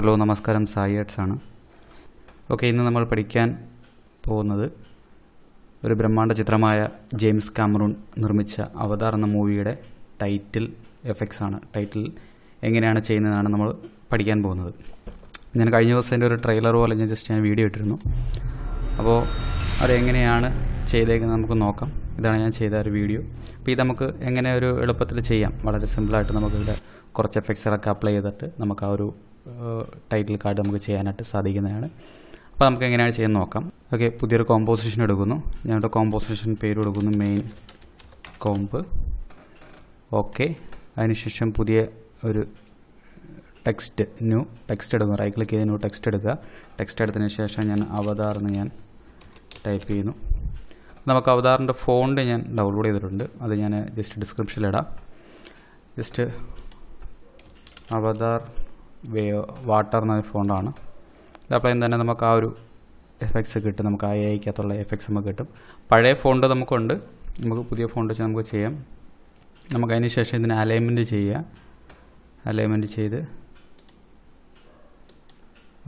Hello നമസ്കാരം. Sai arts ആണ്. Okay ഇന്ന് നമ്മൾ പഠിക്കാൻ പോകുന്നത് ഒരു ബ്രഹ്മാണ്ഡ ചിത്രമായ ജെയിംസ് കാമറൂൺ നിർമ്മിച്ച അവതാർ എന്ന മൂവിയുടെ ടൈറ്റിൽ എഫക്ട്സ് ആണ്. ടൈറ്റിൽ എങ്ങനെയാണ് ചെയ്യുന്നതാണ് നമ്മൾ പഠിക്കാൻ പോകുന്നത്. ഞാൻ കഴിഞ്ഞ ദിവസം എന്റെ ഒരു ട്രെയിലർ പോലെ ഞാൻ ജസ്റ്റ് ഞാൻ വീഡിയോ ഇട്ടിരുന്നു. അപ്പോൾ അതെങ്ങനെയാണ് ചെയ്തേക്കുന്നത് നമുക്ക് നോക്കാം. ഇതാണ് ഞാൻ ചെയ്ത ഒരു വീഡിയോ. അപ്പോൾ ഇത് നമുക്ക് എങ്ങനെ ഒരു എളുപ്പത്തിൽ ചെയ്യാം. വളരെ സിമ്പിളായിട്ട് നമുക്കിവിടെ കുറച്ച് എഫക്ട്സുകളൊക്കെ അപ്ലൈ ചെയ്തിട്ട് നമുക്ക് ആ ഒരു ടൈറ്റിൽ കാർഡ് നമുക്ക് ചെയ്യാനായിട്ട് സാധിക്കുന്നതാണ്. അപ്പോൾ നമുക്ക് എങ്ങനെയാണ് ചെയ്യാൻ നോക്കാം. ഓക്കെ പുതിയൊരു കോമ്പോസിഷൻ എടുക്കുന്നു. ഞാനിവിടെ കോമ്പോസിഷൻ പേര് കൊടുക്കുന്നു മെയിൻ കോമ്പ് ഓക്കെ അതിനുശേഷം പുതിയ ഒരു ടെക്സ്റ്റ് ന്യൂ ടെക്സ്റ്റ് എടുക്കുന്നു. റൈറ്റ് ക്ലിക്ക് ചെയ്ത് ന്യൂ ടെക്സ്റ്റ് എടുക്കുക. ടെക്സ്റ്റ് എടുത്തതിന് ശേഷം ഞാൻ അവതാർ എന്ന് ഞാൻ ടൈപ്പ് ചെയ്യുന്നു. നമുക്ക് അവതാറിന്റെ ഫോണ്ട് ഞാൻ ഡൗൺലോഡ് ചെയ്തിട്ടുണ്ട്. അത് ഞാൻ ജസ്റ്റ് ഡിസ്ക്രിപ്ഷനിലിടാം ജസ്റ്റ് അവതാർ വേ വാട്ടർ എന്ന ഫോണ്ടാണ് ഇത് അപ്ലൈ തന്നെ നമുക്ക് ആ ഒരു എഫക്ട്സ് കിട്ടും. നമുക്ക് ആ ഐക്കകത്തുള്ള എഫക്ട്സ് നമുക്ക് കിട്ടും. പഴയ ഫോണ്ട് നമുക്കുണ്ട്. നമുക്ക് പുതിയ ഫോണ്ട് വെച്ച് നമുക്ക് ചെയ്യാം. നമുക്ക് അതിന് ശേഷം ഇതിന് അലൈൻമെന്റ് ചെയ്യുക. അലൈൻമെന്റ് ചെയ്ത്.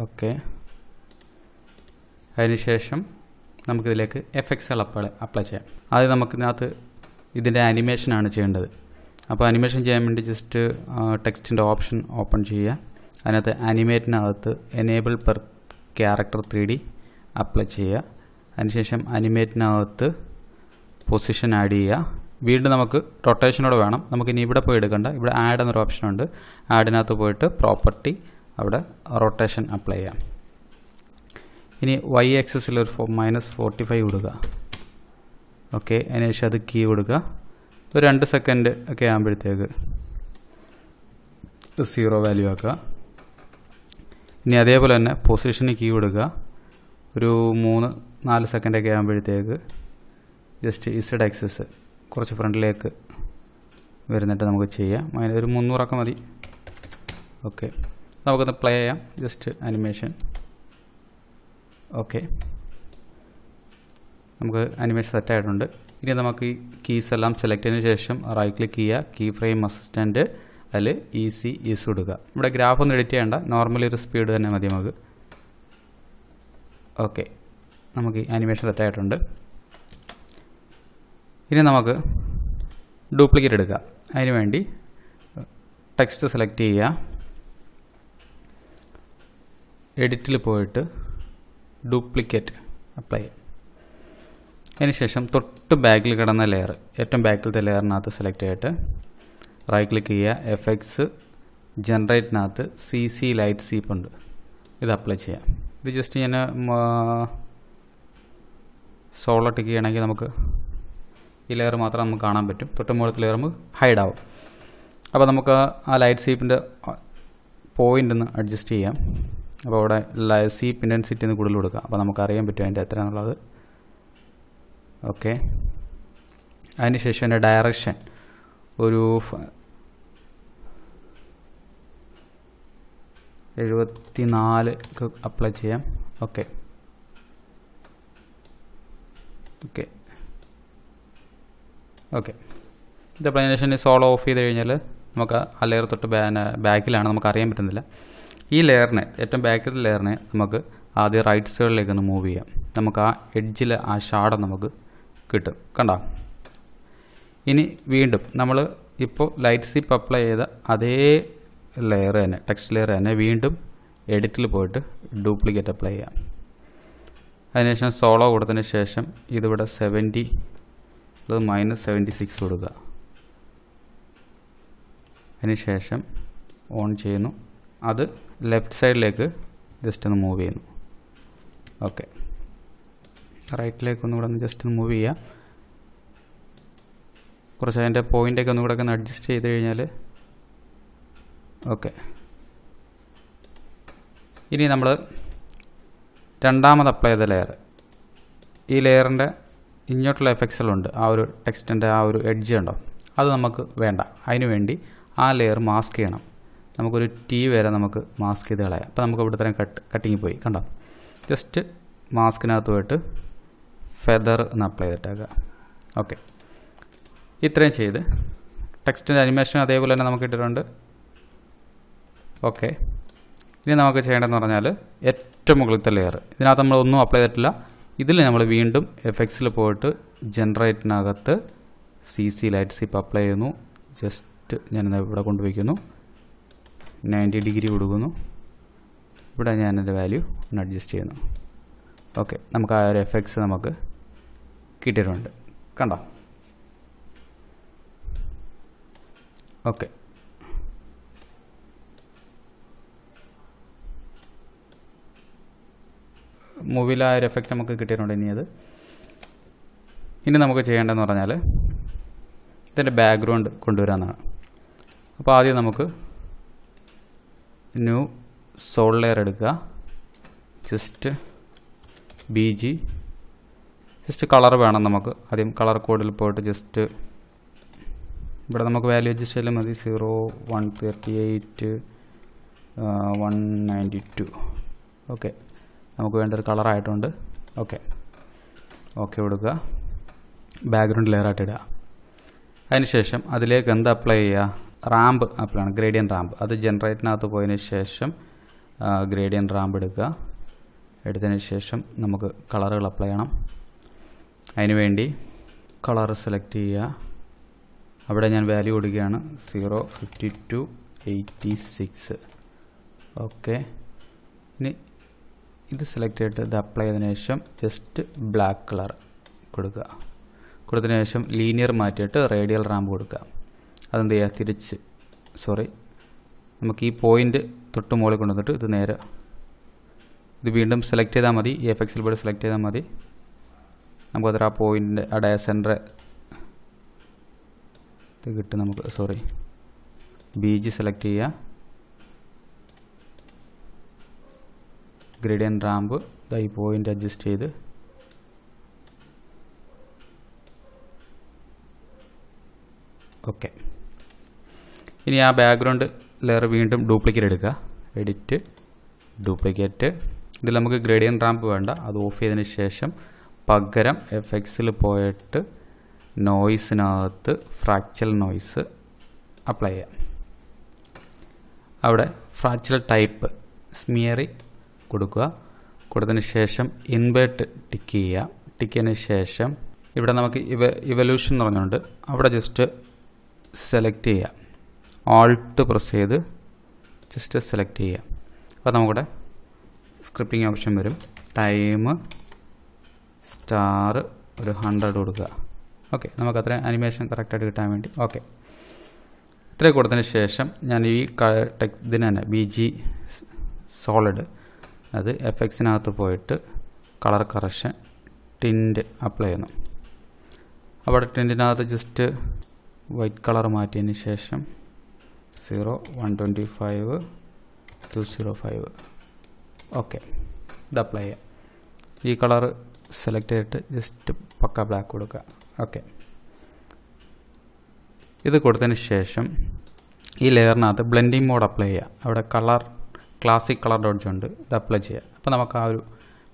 ഓക്കെ അതിനുശേഷം നമുക്കിതിലേക്ക് എഫക്ട്സുകൾ അപ്ലൈ അപ്ലൈ ചെയ്യാം. ആദ്യം നമുക്കിതിനകത്ത് ഇതിന്റെ അനിമേഷനാണ് ചെയ്യേണ്ടത്. അപ്പോൾ അനിമേഷൻ ചെയ്യാൻ വേണ്ടി ജസ്റ്റ് ടെക്സ്റ്റിന്റെ ഓപ്ഷൻ ഓപ്പൺ ചെയ്യുക. അതിനകത്ത് അനിമേറ്റിനകത്ത് enable per character three D apply ചെയ്യുക. അതിനുശേഷം അനിമേറ്റിനകത്ത് പൊസിഷൻ ആഡ് ചെയ്യുക. വീണ്ടും നമുക്ക് റൊട്ടേഷനോട് വേണം. നമുക്ക് ഇനി ഇവിടെ പോയി എടുക്കണ്ട. ഇവിടെ ആഡ് എന്നൊരു ഓപ്ഷൻ ഉണ്ട്. ആഡിനകത്ത് പോയിട്ട് പ്രോപ്പർട്ടി അവിടെ റൊട്ടേഷൻ അപ്ലൈ ചെയ്യാം. ഇനി വൈ ആക്സസിൽ ഒരു ഫോ മൈനസ് ഫോർട്ടി ഫൈവ് ഇടുക. ഓക്കെ അതിനുശേഷം അത് കീ കൊടുക്കുക. ഒരു രണ്ട് സെക്കൻഡ് ഒക്കെ ആകുമ്പോഴത്തേക്ക് സീറോ വാല്യൂ ആക്കുക. ഇനി അതേപോലെ തന്നെ പൊസിഷന് കീ കൊടുക്കുക. ഒരു മൂന്ന് നാല് സെക്കൻഡൊക്കെ ആകുമ്പോഴത്തേക്ക് ജസ്റ്റ് ഇസഡ് ആക്സസ് കുറച്ച് ഫ്രണ്ടിലേക്ക് വരുന്നിട്ട് നമുക്ക് ചെയ്യാം. അതിന് ഒരു മുന്നൂറൊക്കെ മതി. ഓക്കെ നമുക്കൊന്ന് പ്ലേ ചെയ്യാം. ജസ്റ്റ് അനിമേഷൻ ഓക്കെ നമുക്ക് അനിമേഷൻ സെറ്റായിട്ടുണ്ട് ഇനി നമുക്ക് ഈ കീസ് എല്ലാം സെലക്ട് ചെയ്തതിന് ശേഷം റൈറ്റ് ക്ലിക്ക് ചെയ്യുക. കീ ഫ്രെയിം അസിസ്റ്റന്റ് അതിൽ ഇ സി ഇസ് കൊടുക്കുക. ഇവിടെ ഗ്രാഫ് ഒന്നും എഡിറ്റ് ചെയ്യേണ്ട. നോർമലി ഒരു സ്പീഡ് തന്നെ മതി നമുക്ക്. ഓക്കെ നമുക്ക് ഈ സെറ്റായിട്ടുണ്ട് ഇനി നമുക്ക് ഡ്യൂപ്ലിക്കേറ്റ് എടുക്കുക അതിന് വേണ്ടി ടെക്സ്റ്റ് സെലക്ട് ചെയ്യുക. എഡിറ്റിൽ പോയിട്ട് ഡ്യൂപ്ലിക്കേറ്റ് അപ്ലൈ അതിനുശേഷം തൊട്ട് ബാക്കിൽ കിടന്ന ലെയർ ഏറ്റവും ബാക്കിലത്തെ ലെയറിനകത്ത് സെലക്ട് ചെയ്തിട്ട് റൈറ്റ് ക്ലിക്ക് ചെയ്യുക. എഫ് എക്സ് ജനറേറ്റിനകത്ത് സി സി ലൈറ്റ് സീപ്പ് ഉണ്ട്. ഇത് അപ്ലൈ ചെയ്യാം. ഇത് ജസ്റ്റ് ഞാൻ സോളർ ടിക്ക് ചെയ്യണമെങ്കിൽ നമുക്ക് ഈ ലെയർ മാത്രം നമുക്ക് കാണാൻ പറ്റും. തൊട്ട് മുകളിലത്തെ ലെയർ നമുക്ക് ഹൈഡ് ആവും. അപ്പോൾ നമുക്ക് ആ ലൈറ്റ് സീപ്പിന്റെ പോയിന്റ് ഒന്ന് അഡ്ജസ്റ്റ് ചെയ്യാം. അപ്പോൾ അവിടെ സീപ്പ് ഇന്റൻസിറ്റി ഒന്ന് കൂടുതൽ കൊടുക്കാം. അപ്പോൾ നമുക്ക് അറിയാൻ പറ്റും അതിന്റെ എത്രയാണെന്നുള്ളത് ഓക്കെ അതിന് ശേഷം അതിന്റെ ഡയറക്ഷൻ ഒരു എഴുപത്തി നാല് അപ്ലൈ ചെയ്യാം. ഓക്കെ ഓക്കെ ഓക്കെ ഇത് ശേഷം സോളോ ഓഫ് ചെയ്ത് കഴിഞ്ഞാൽ നമുക്ക് ആ ലെയർ തൊട്ട് ബാക്കിലാണ് നമുക്ക് അറിയാൻ പറ്റുന്നില്ല. ഈ ലെയറിനെ ഏറ്റവും ബാക്കിലത്തെ ലെയറിനെ നമുക്ക് ആദ്യം റൈറ്റ് സൈഡിലേക്ക് ഒന്ന് മൂവ് ചെയ്യാം. നമുക്ക് ആ എഡ്ജിൽ ആ ഷാഡ നമുക്ക് കിട്ടും. കണ്ടോ? ഇനി വീണ്ടും നമ്മൾ ഇപ്പോൾ ലൈറ്റ് സിപ്പ് അപ്ലൈ ചെയ്ത അതേ ലെയർ തന്നെ ടെക്സ്റ്റ് ലെയർ തന്നെ വീണ്ടും എഡിറ്റിൽ പോയിട്ട് ഡ്യൂപ്ലിക്കേറ്റ് അപ്ലൈ ചെയ്യാം. അതിനുശേഷം സോളോ കൊടുത്തതിന് ശേഷം ഇതിവിടെ സെവന്റി അത് മൈനസ് സെവന്റി സിക്സ് കൊടുക്കുക അതിനുശേഷം ഓൺ ചെയ്യുന്നു. അത് ലെഫ്റ്റ് സൈഡിലേക്ക് ജസ്റ്റ് ഒന്ന് മൂവ് ചെയ്യുന്നു. ഓക്കെ റൈറ്റിലേക്ക് ഒന്നുകൂടെ ഒന്ന് ജസ്റ്റ് ഒന്ന് മൂവ് ചെയ്യുക കുറച്ച് അതിന്റെ പോയിന്റൊക്കെ ഒന്നുകൂടെ ഒന്ന് അഡ്ജസ്റ്റ് ചെയ്ത് കഴിഞ്ഞാൽ ഓക്കെ ഇനി നമ്മൾ രണ്ടാമത് അപ്ലൈ ചെയ്ത ലെയർ ഈ ലെയറിന്റെ ഇങ്ങോട്ടുള്ള എഫക്ട്സുകളുണ്ട് ആ ഒരു ടെക്സ്റ്റിന്റെ ആ ഒരു എഡ്ജ് ഉണ്ടോ? അത് നമുക്ക് വേണ്ട. അതിനു വേണ്ടി ആ ലെയർ മാസ്ക് ചെയ്യണം. നമുക്കൊരു ടി വരെ നമുക്ക് മാസ്ക് ചെയ്ത് കളയാം. അപ്പോൾ നമുക്ക് ഇവിടെ തന്നെ കട്ട് കട്ടിങ് പോയി. കണ്ടോ? ജസ്റ്റ് മാസ്കിനകത്ത് പോയിട്ട് ഫെദർ എന്ന് അപ്ലൈ ചെയ്തിട്ടേക്കുക ഓക്കെ ഇത്രയും ചെയ്ത്. ടെക്സ്റ്റിന്റെ അനിമേഷൻ അതേപോലെ തന്നെ നമുക്ക് ഇട്ടിട്ടുണ്ട്. ഓക്കെ ഇനി നമുക്ക് ചെയ്യേണ്ടതെന്ന് പറഞ്ഞാൽ ഏറ്റവും മുകളിലത്തെ ലെയർ ഇതിനകത്ത് നമ്മൾ ഒന്നും അപ്ലൈ ചെയ്തിട്ടില്ല. ഇതിൽ നമ്മൾ വീണ്ടും എഫ് എക്സിൽ പോയിട്ട് ജനറേറ്റിനകത്ത് C C light sweep apply ചെയ്യുന്നു. ജസ്റ്റ് ഞാൻ ഇവിടെ കൊണ്ടുപോയിക്കുന്നു നയന്റി ഡിഗ്രി കൊടുക്കുന്നു ഇവിടെ ഞാൻ എന്റെ വാല്യൂ ഒന്ന് അഡ്ജസ്റ്റ് ചെയ്യുന്നു. ഓക്കെ നമുക്ക് ആ ഒരു എഫ് എക്സ് നമുക്ക് കിട്ടിയിട്ടുണ്ട്. കണ്ടോ? ഓക്കെ. മൂവിലായ ഒരു എഫക്റ്റ് നമുക്ക് കിട്ടിയിട്ടുണ്ട് ഇനി അത്. ഇനി നമുക്ക് ചെയ്യേണ്ടതെന്ന് പറഞ്ഞാൽ ഇതിന്റെ ബാക്ക്ഗ്രൗണ്ട് കൊണ്ടുവരാമെന്നാണ്. അപ്പോൾ ആദ്യം നമുക്ക് ന്യൂ സോൾ ലെയർ എടുക്കുക. Just B G just colour വേണം നമുക്ക്. ആദ്യം കളർ കോഡിൽ പോയിട്ട് ജസ്റ്റ് ഇവിടെ നമുക്ക് വാല്യൂ അഡ്ജസ്റ്റ് ചെയ്താൽ മതി. Zero one thirty eight one ninety two okay നമുക്ക് വേണ്ട ഒരു കളറായിട്ടുണ്ട് ഓക്കെ ഓക്കെ കൊടുക്കുക. ബാക്ക്ഗ്രൗണ്ട് ലെയർ ആയിട്ട് ഇടുക. അതിനുശേഷം അതിലേക്ക് എന്ത് അപ്ലൈ ചെയ്യുക? റാമ്പ് അപ്ലൈ ആണ്. ഗ്രേഡിയൻ റാമ്പ് അത് ജനറേറ്റിനകത്ത് പോയതിന് ശേഷം ഗ്രേഡിയൻ റാമ്പ് എടുക്കുക. എടുത്തതിന് ശേഷം നമുക്ക് കളറുകൾ അപ്ലൈ ചെയ്യണം. അതിനുവേണ്ടി കളർ സെലക്ട് ചെയ്യുക. അവിടെ ഞാൻ വാല്യൂ കൊടുക്കുകയാണ്. Zero fifty two eighty six okay ഇനി ഇത് സെലക്ട് ചെയ്തിട്ട് ഇത് അപ്ലൈ ചെയ്തതിനു ശേഷം ജസ്റ്റ് ബ്ലാക്ക് കളർ കൊടുക്കുക. കൊടുത്തതിന് ശേഷം ലീനിയർ മാറ്റിയിട്ട് റേഡിയൽ റാമ്പ് കൊടുക്കുക. അതെന്ത് ചെയ്യുക തിരിച്ച്. സോറി നമുക്ക് ഈ പോയിന്റ് തൊട്ട് മുകളിൽ കൊണ്ടുവന്നിട്ട് ഇത് നേരെ ഇത് വീണ്ടും സെലക്ട് ചെയ്താൽ മതി. എഫ് എക്സിൽ പോയി സെലക്ട് ചെയ്താൽ മതി. നമുക്കത്ര ആ പോയിന്റ് ആ ഡയ ഇത് കിട്ടും നമുക്ക് സോറി ബി ജി സെലക്ട് ചെയ്യുക ഗ്രേഡിയൻ റാമ്പ് ഈ പോയിന്റ് അഡ്ജസ്റ്റ് ചെയ്ത്. ഓക്കെ ഇനി ആ ബാക്ക്ഗ്രൗണ്ട് ലെയർ വീണ്ടും ഡ്യൂപ്ലിക്കേറ്റ് എടുക്കുക. എഡിറ്റ് ഡ്യൂപ്ലിക്കേറ്റ് ഇതിൽ നമുക്ക് ഗ്രേഡിയൻ റാമ്പ് വേണ്ട. അത് ഓഫ് ചെയ്തതിന് ശേഷം പകരം എഫ് എക്സിൽ പോയിട്ട് നോയ്സിനകത്ത് ഫ്രാക്ചൽ നോയ്സ് അപ്ലൈ ചെയ്യാം. അവിടെ ഫ്രാക്ചൽ ടൈപ്പ് സ്മിയറി കൊടുക്കുക. കൊടുത്തതിന് ശേഷം ഇൻവേർട്ട് ടിക്ക് ചെയ്യുക. ടിക്ക് ചെയ്തതിന് ശേഷം ഇവിടെ നമുക്ക് ഇവ ഇവല്യൂഷൻ എന്ന് പറഞ്ഞുകൊണ്ട് അവിടെ ജസ്റ്റ് സെലക്ട് ചെയ്യുക. ആൾട്ട് പ്രസ് ചെയ്ത് ജസ്റ്റ് സെലക്ട് ചെയ്യുക. അപ്പോൾ നമുക്കിവിടെ സ്ക്രിപ്റ്റിംഗ് ഓപ്ഷൻ വരും. ടൈം സ്റ്റാർ ഒരു ഹൺഡ്രഡ് കൊടുക്കുക. ഓക്കെ നമുക്ക് അത്ര അനിമേഷൻ കറക്റ്റായിട്ട് കിട്ടാൻ വേണ്ടി. ഓക്കെ ഇത്രയും കൊടുത്തതിന് ശേഷം ഞാൻ ഈ ടെക് ഇതിന് തന്നെ ബി ജി സോളിഡ് അത് എഫ് എക്സിനകത്ത് പോയിട്ട് കളർ കറക്ഷൻ ടിന്റ് അപ്ലൈ ചെയ്യുന്നു. അവിടെ ടിന്റിനകത്ത് ജസ്റ്റ് വൈറ്റ് കളർ മാറ്റിയതിന് ശേഷം zero one twenty five two zero five okay ഇത് അപ്ലൈ ചെയ്യാം. ഈ കളർ സെലക്ട് ചെയ്തിട്ട് ജസ്റ്റ് പക്ക ബ്ലാക്ക് കൊടുക്കുക. ഓക്കെ. ഇത് കൊടുത്തതിന് ശേഷം ഈ ലെയറിനകത്ത് ബ്ലെൻഡിങ് മോഡ് അപ്ലൈ ചെയ്യുക. അവിടെ കളർ ക്ലാസിക് കളർ ഡോട്ട്സ് ഉണ്ട്. ഇത് അപ്ലൈ ചെയ്യുക. അപ്പോൾ നമുക്ക് ആ ഒരു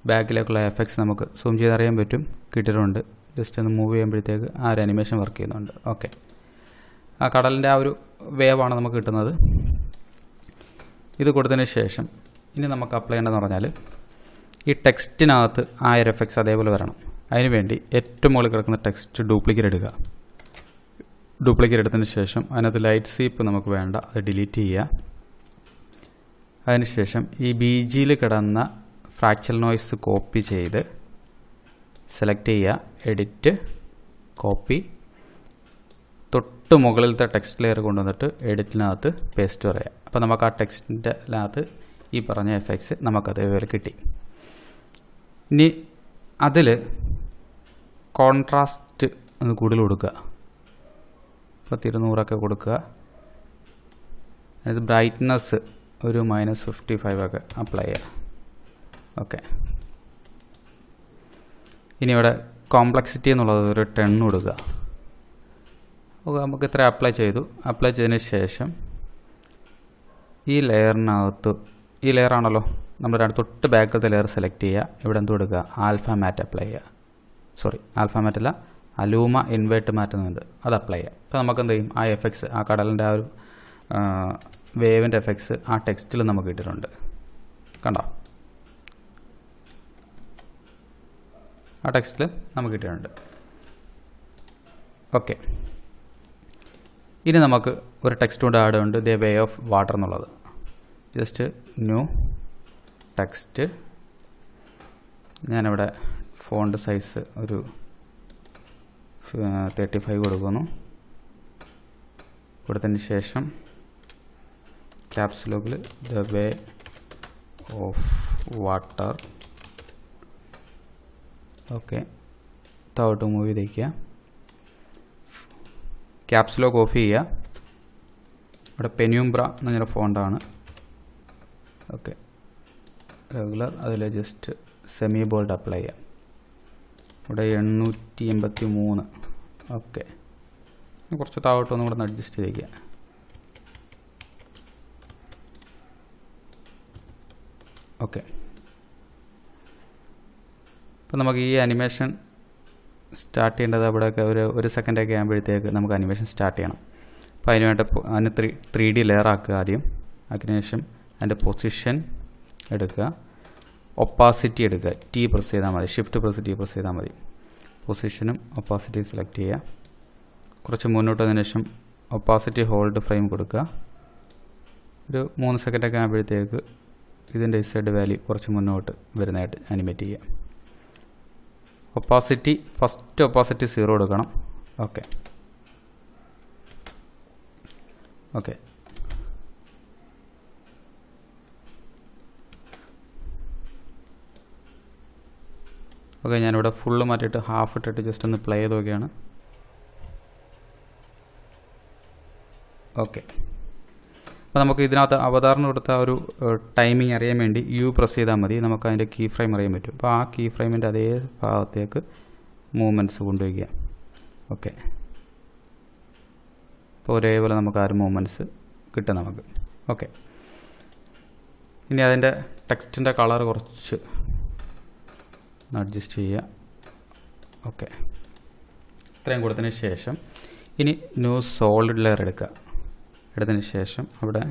ബാക്കിലേക്കുള്ള എഫക്ട്സ് നമുക്ക് സൂം ചെയ്ത് അറിയാൻ പറ്റും. കിട്ടിയിട്ടുണ്ട്. ജസ്റ്റ് ഒന്ന് മൂവ് ചെയ്യുമ്പോഴത്തേക്ക് ആ ഒരു അനിമേഷൻ വർക്ക് ചെയ്യുന്നുണ്ട്. ഓക്കെ. ആ കടലിന്റെ ആ ഒരു വേവ് ആണ് നമുക്ക് കിട്ടുന്നത്. ഇത് കൊടുത്തതിന് ശേഷം ഇനി നമുക്ക് അപ്ലൈ ചെയ്യേണ്ടതെന്ന് പറഞ്ഞാൽ ഈ ടെക്സ്റ്റിനകത്ത് ആ ഒരു എഫക്ട്സ് അതേപോലെ വരണം. അതിനുവേണ്ടി ഏറ്റവും മുകളിൽ കിടക്കുന്ന ടെക്സ്റ്റ് ഡ്യൂപ്ലിക്കേറ്റ് എടുക്കുക ഡ്യൂപ്ലിക്കേറ്റ് എടുത്തതിന് ശേഷം അതിനകത്ത് ലൈറ്റ് സീപ്പ് നമുക്ക് വേണ്ട അത് ഡിലീറ്റ് ചെയ്യുക. അതിനുശേഷം ഈ ബി ജിയിൽ കിടന്ന ഫ്രാക്ചൽ നോയ്സ് കോപ്പി ചെയ്ത് സെലക്ട് ചെയ്യുക എഡിറ്റ് കോപ്പി തൊട്ട് മുകളിലത്തെ ടെക്സ്റ്റ് ലെയർ കൊണ്ടുവന്നിട്ട് എഡിറ്റിനകത്ത് പേസ്റ്റ് പറയാം അപ്പോൾ നമുക്ക് ആ ടെക്സ്റ്റിന്റെ അകത്ത് ഈ പറഞ്ഞ എഫക്ട്സ് നമുക്കതേപോലെ കിട്ടി. ഇനി അതിൽ കോൺട്രാസ്റ്റ് ഒന്ന് കൂടുതൽ കൊടുക്കുക. പത്തിരുന്നൂറൊക്കെ കൊടുക്കുക. അതായത് ബ്രൈറ്റ്നസ് ഒരു മൈനസ് ഫിഫ്റ്റി ഫൈവ് ഒക്കെ അപ്ലൈ ചെയ്യുക. ഓക്കെ ഇനി ഇവിടെ കോംപ്ലക്സിറ്റി എന്നുള്ളത് ഒരു ടെൺ കൊടുക്കുക. ഓക്കെ നമുക്ക് ഇത്ര അപ്ലൈ ചെയ്തു. അപ്ലൈ ചെയ്തതിന് ശേഷം ഈ ലെയറിനകത്ത് ഈ ലെയറാണല്ലോ നമ്മുടെ തൊട്ട് ബാക്കിലത്തെ ലെയർ സെലക്ട് ചെയ്യുക. ഇവിടെ എന്ത് കൊടുക്കുക? ആൽഫ മാറ്റ് അപ്ലൈ ചെയ്യുക. സോറി ആൽഫ മാറ്റ് അല്ല അലൂമ ഇൻവേർട്ട് മാറ്റുന്നുണ്ട്. അത് അപ്ലൈ ചെയ്യാം. അപ്പോൾ നമുക്ക് എന്ത് ചെയ്യും? ആ എഫക്ട്സ് ആ കടലിന്റെ ആ ഒരു വേവിന്റെ എഫക്ട്സ് ആ ടെക്സ്റ്റിൽ നമുക്ക് കിട്ടിയിട്ടുണ്ട്. കണ്ടോ? ആ ടെക്സ്റ്റിൽ നമുക്ക് കിട്ടിയിട്ടുണ്ട്. ഓക്കെ. ഇനി നമുക്ക് ഒരു ടെക്സ്റ്റ് കൊണ്ട് ആഡ് ഉണ്ട്. ദ വേ ഓഫ് വാട്ടർ എന്നുള്ളത്. ജസ്റ്റ് ന്യൂ ടെക്സ്റ്റ് ഞാനിവിടെ ഫോണ്ട് സൈസ് ഒരു തേർട്ടി ഫൈവ് കൊടുക്കുന്നു. കൊടുത്തതിന് ശേഷം caps ലോക്കിൽ the way of water okay താഴോട്ട് മൂവ് ചെയ്തേക്കുക. ക്യാപ്സ് ലോക്ക് ഓഫ് ചെയ്യുക. ഇവിടെ പെന്യൂംബ്ര എന്ന് പറഞ്ഞൊരു ഫോണ്ടാണ് ഓക്കെ റെഗുലർ അതിൽ ജസ്റ്റ് സെമി ബോൾഡ് അപ്ലൈ ചെയ്യാം. ഇവിടെ എണ്ണൂറ്റി എൺപത്തി മൂന്ന് ഓക്കെ കുറച്ച് താഴോട്ട് ഒന്നും കൂടെ അഡ്ജസ്റ്റ് ചെയ്തേക്കുക ഓക്കെ. അപ്പോൾ നമുക്ക് ഈ അനിമേഷൻ സ്റ്റാർട്ട് ചെയ്യേണ്ടത് അവിടെയൊക്കെ ഒരു ഒരു സെക്കൻഡൊക്കെ ആകുമ്പോഴത്തേക്ക് നമുക്ക് അനിമേഷൻ സ്റ്റാർട്ട് ചെയ്യണം. അപ്പോൾ അതിന് വേണ്ട അതിന് ത്രീ ത്രീ ഡി ലെയർ ആക്കുക ആദ്യം. അതിനുശേഷം അതിന്റെ പൊസിഷൻ എടുക്കുക. ഒപ്പാസിറ്റി എടുക്കുക. ടി പ്രസ് ചെയ്താൽ മതി. ഷിഫ്റ്റ് പ്രസ് ടി പ്രസ് ചെയ്താൽ മതി. പൊസിഷനും ഒപ്പാസിറ്റിയും സെലക്ട് ചെയ്യുക. കുറച്ച് മുന്നോട്ട് വന്നതിന് ശേഷം ഒപ്പാസിറ്റി ഹോൾഡ് ഫ്രെയിം കൊടുക്കുക. ഒരു മൂന്ന് സെക്കൻഡൊക്കെ ആകുമ്പോഴത്തേക്ക് ഇതിന്റെ ഇസൈഡ് വാല്യൂ കുറച്ച് മുന്നോട്ട് വരുന്നതായിട്ട് അനിമേറ്റ് ചെയ്യുക. ഒപ്പാസിറ്റി ഫസ്റ്റ് ഒപ്പാസിറ്റി സീറോ എടുക്കണം. ഓക്കെ ഓക്കെ ഓക്കെ ഞാനിവിടെ ഫുള്ള് മാറ്റിയിട്ട് ഹാഫ് ഇട്ടിട്ട് ജസ്റ്റ് ഒന്ന് പ്ലേ ചെയ്ത് നോക്കിയാണ്. ഓക്കെ. അപ്പോൾ നമുക്ക് ഇതിനകത്ത് അവതാരണം കൊടുത്ത ഒരു ടൈമിംഗ് അറിയാൻ വേണ്ടി യു പ്രസ് ചെയ്താൽ മതി. നമുക്ക് അതിന്റെ കീ ഫ്രെയിം അറിയാൻ പറ്റും. അപ്പോൾ ആ കീ ഫ്രെയിമിന്റെ അതേ ഭാഗത്തേക്ക് മൂവ്മെന്റ്സ് കൊണ്ടുവയ്ക്കുക ഓക്കെ. അപ്പോൾ ഒരേപോലെ നമുക്ക് ആ ഒരു മൂവ്മെന്റ്സ് കിട്ടും നമുക്ക്. ഓക്കെ. ഇനി അതിന്റെ ടെക്സ്റ്റിന്റെ കളർ കുറച്ച് അഡ്ജസ്റ്റ് ചെയ്യുക. ഓക്കെ ഇത്രയും കൊടുത്തതിന് ശേഷം ഇനി ന്യൂ സോളിഡ് ലെയർ എടുക്കുക. എടുത്തതിന് ശേഷം അവിടെ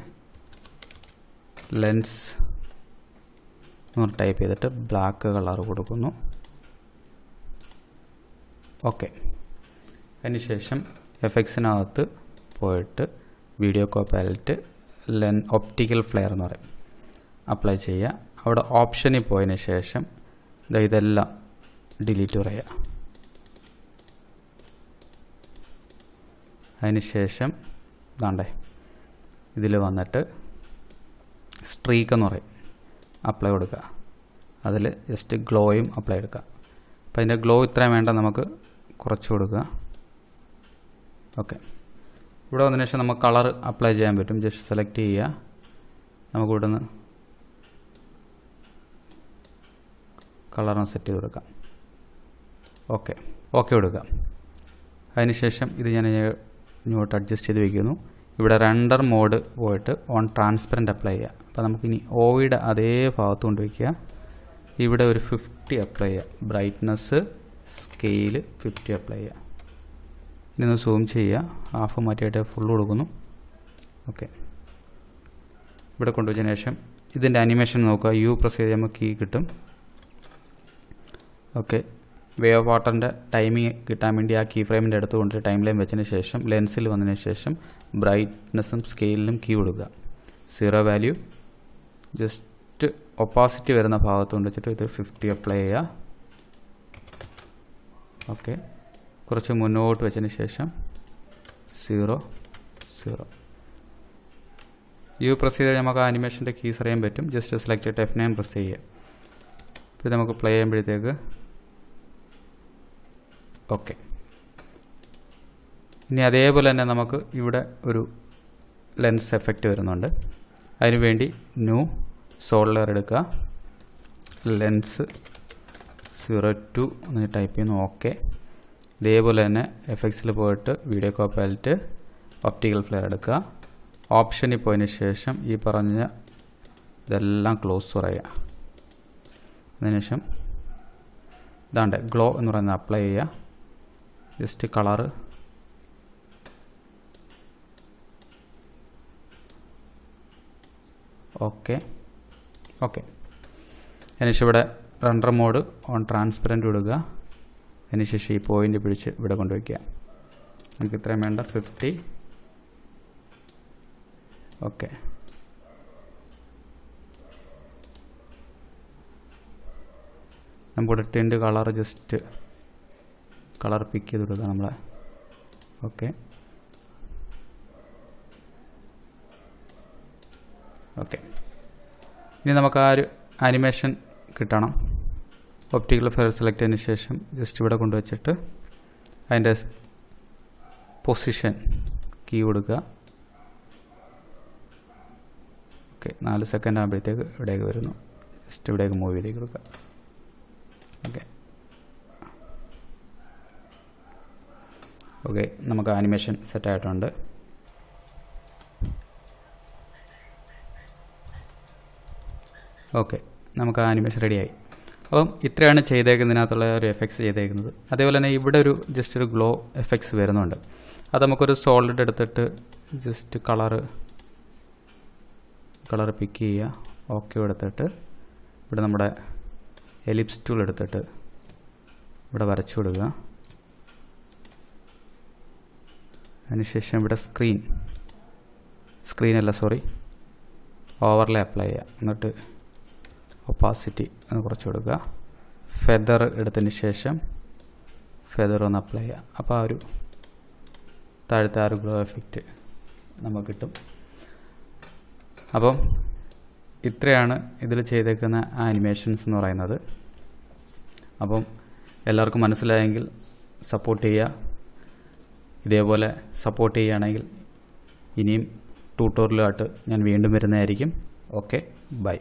ലെൻസ് എന്ന് ടൈപ്പ് ചെയ്തിട്ട് ബ്ലാക്ക് കളർ കൊടുക്കുന്നു. ഓക്കെ അതിനുശേഷം എഫക്ട്സിനകത്ത് പോയിട്ട് video copilot lens optical flare എന്ന് പറയും. അപ്ലൈ ചെയ്യുക. അവിടെ ഓപ്ഷനിൽ പോയതിന് ശേഷം ഇതെല്ലാം ഡിലീറ്റ് പറയുക അതിന് ശേഷം ഇതാണ്ടേ ഇതിൽ വന്നിട്ട് സ്ട്രീക്ക് എന്ന് പറയും. അപ്ലൈ കൊടുക്കുക. അതിൽ ജസ്റ്റ് ഗ്ലോയും അപ്ലൈ എടുക്കുക. അപ്പോൾ അതിന്റെ ഗ്ലോ ഇത്രയും വേണ്ട നമുക്ക് കുറച്ച് കൊടുക്കുക. ഓക്കെ ഇവിടെ വന്നതിന് ശേഷം നമുക്ക് കളർ അപ്ലൈ ചെയ്യാൻ പറ്റും. ജസ്റ്റ് സെലക്ട് ചെയ്യുക. നമുക്ക് ഇവിടുന്ന് കളറിന് സെറ്റ് ചെയ്ത് കൊടുക്കാം. ഓക്കെ. ഓക്കെ കൊടുക്കുക. അതിനുശേഷം ഇത് ഞാൻ ഇങ്ങോട്ട് അഡ്ജസ്റ്റ് ചെയ്ത് വയ്ക്കുന്നു ഇവിടെ റെൻഡർ മോഡ് പോയിട്ട് ഓൺ ട്രാൻസ്പെറന്റ് അപ്ലൈ ചെയ്യുക. അപ്പോൾ നമുക്കിനി ഓയുടെ അതേ ഭാഗത്ത് കൊണ്ട് വയ്ക്കുക ഇവിടെ ഒരു ഫിഫ്റ്റി അപ്ലൈ ചെയ്യുക. ബ്രൈറ്റ്നസ് സ്കെയിൽ ഫിഫ്റ്റി അപ്ലൈ ചെയ്യുക. ഇനി സൂം ചെയ്യുക. ഹാഫ് മാറ്റിയിട്ട് ഫുൾ കൊടുക്കുന്നു. ഓക്കെ. ഇവിടെ കൊണ്ടുവച്ചതിന് ശേഷം ഇതിന്റെ അനിമേഷൻ നോക്കുക. യു പ്രസ് ചെയ്ത് നമുക്ക് കീ കിട്ടും. ഓക്കെ. വേ ഓഫ് വാട്ടറിന്റെ ടൈമിങ് കിട്ടാൻ വേണ്ടി ആ കീ ഫ്രെയിമിന്റെ അടുത്ത് കൊണ്ട് ടൈം ലൈൻ വെച്ചതിന് ശേഷം ലെൻസിൽ വന്നതിന് ശേഷം ബ്രൈറ്റ്നെസ്സും സ്കെയിലിനും കീ കൊടുക്കുക. സീറോ വാല്യൂ ജസ്റ്റ് ഒപ്പാസിറ്റി വരുന്ന ഭാഗത്ത് കൊണ്ട് വെച്ചിട്ട് ഇത് ഫിഫ്റ്റി അപ്ലൈ ചെയ്യുക. ഓക്കെ. കുറച്ച് മുന്നോട്ട് വെച്ചതിന് ശേഷം സീറോ സീറോ യു പ്രസ് ചെയ്താൽ നമുക്ക് ആനിമേഷന്റെ കീസ് അറിയാൻ പറ്റും. ജസ്റ്റ് സെലക്ട് ചെയ്തിട്ട് എഫ് നയൻ പ്രസ് ചെയ്യുക. ഇപ്പോൾ നമുക്ക് പ്ലേ ചെയ്യുമ്പോഴത്തേക്ക് ഓക്കെ. ഇനി അതേപോലെ തന്നെ നമുക്ക് ഇവിടെ ഒരു ലെൻസ് എഫക്റ്റ് വരുന്നുണ്ട്. അതിനുവേണ്ടി ന്യൂ സോളർ എടുക്കുക. ലെൻസ് സീറോ ടു എന്ന് ടൈപ്പ് ചെയ്യുന്നു. ഓക്കെ ഇതേപോലെ തന്നെ എഫക്ട്സിൽ പോയിട്ട് video copilot palette optical flare എടുക്കുക. ഓപ്ഷനിൽ പോയതിന് ശേഷം ഈ പറഞ്ഞ ഇതെല്ലാം ക്ലോസ് പറയുക. അതിനുശേഷം ഇതാണ്ട് ഗ്ലോ എന്ന് പറയുന്നത് അപ്ലൈ ചെയ്യുക. Just colour okay. ഓക്കെ. അതിനുശേഷം ഇവിടെ റണ്ടർ മോഡ് ഓൺ ട്രാൻസ്പെറന്റ് വിടുക അതിനുശേഷം ഈ പോയിന്റ് പിടിച്ച് ഇവിടെ കൊണ്ടുവയ്ക്കുക. നമുക്ക് ഇത്രയും വേണ്ട. Fifty okay. നമുക്കിവിടെ tint colour just colour pick ചെയ്ത് കൊടുക്കുക നമ്മളെ. ഓക്കെ ഓക്കെ ഇനി നമുക്ക് ആ ഒരു ആനിമേഷൻ കിട്ടണം. ഒപ്റ്റിക്കൽ ഫെയർ സെലക്ട് ചെയ്തതിന് ശേഷം ജസ്റ്റ് ഇവിടെ കൊണ്ടുവച്ചിട്ട് അതിന്റെ പൊസിഷൻ കീ കൊടുക്കുക. ഓക്കെ നാല് സെക്കൻഡ് ആകുമ്പോഴത്തേക്ക് ഇവിടേക്ക് വരുന്നു. ജസ്റ്റ് ഇവിടേക്ക് മൂവ് ചെയ്തേക്ക് കൊടുക്കുക ഓക്കെ ഓക്കെ നമുക്ക് ആനിമേഷൻ സെറ്റായിട്ടുണ്ട് ഓക്കെ നമുക്ക് ആനിമേഷൻ റെഡിയായി അപ്പം ഇത്രയാണ് ചെയ്തേക്കുന്നതിനകത്തുള്ള ഒരു എഫക്ട്സ് ചെയ്തേക്കുന്നത്. അതേപോലെ തന്നെ ഇവിടെ ഒരു ജസ്റ്റ് ഒരു ഗ്ലോ എഫക്ട്സ് വരുന്നുണ്ട്. അത് നമുക്കൊരു സോളിഡ് എടുത്തിട്ട് ജസ്റ്റ് കളറ് കളർ പിക്ക് ചെയ്യുക. ഓക്കെ എടുത്തിട്ട് ഇവിടെ നമ്മുടെ എലിപ്സ് ടൂൾ എടുത്തിട്ട് ഇവിടെ വരച്ചു കൊടുക്കുക. അതിനുശേഷം ഇവിടെ സ്ക്രീൻ സ്ക്രീൻ അല്ല സോറി ഓവർലേ അപ്ലൈ ചെയ്യുക. എന്നിട്ട് ഒപ്പാസിറ്റി ഒന്ന് കുറച്ച് കൊടുക്കുക. ഫെദർ എടുത്തതിന് ശേഷം ഫെദർ ഒന്ന് അപ്ലൈ ചെയ്യുക. അപ്പോൾ ആ ഒരു താഴത്തെ ആ ഒരു ഗ്ലോ എഫക്റ്റ് നമുക്ക് കിട്ടും. അപ്പം ഇത്രയാണ് ഇതിൽ ചെയ്തേക്കുന്ന ആനിമേഷൻസ് എന്ന് പറയുന്നത്. അപ്പം എല്ലാവർക്കും മനസ്സിലായെങ്കിൽ സപ്പോർട്ട് ചെയ്യുക. ഇതേപോലെ സപ്പോർട്ട് ചെയ്യുകയാണെങ്കിൽ ഇനിയും ട്യൂട്ടോറിയലായിട്ട് ഞാൻ വീണ്ടും വരുന്നതായിരിക്കും. Okay bye